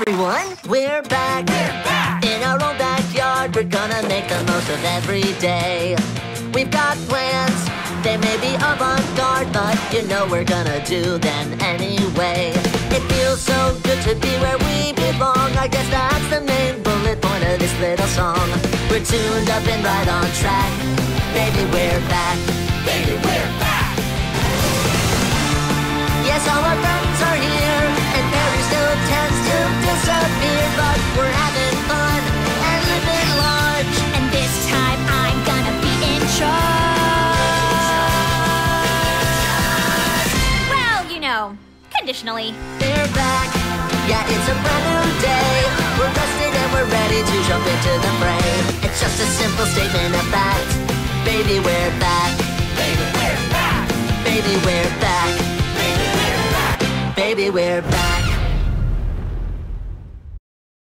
everyone, we're back. We're back. In our own backyard, we're gonna make the most of every day. We've got plans, they may be avant-garde, but you know we're gonna do them anyway. It feels so good to be where we belong. I guess that's the main bullet point of this little song. We're tuned up and right on track. Baby, we're back. Know, conditionally. We're back. Yeah, it's a brand new day. We're rested and we're ready to jump into the fray. It's just a simple statement of fact. Baby, we're back. Baby, we're back. Baby, we're back. Baby, we're back. Baby, we're back.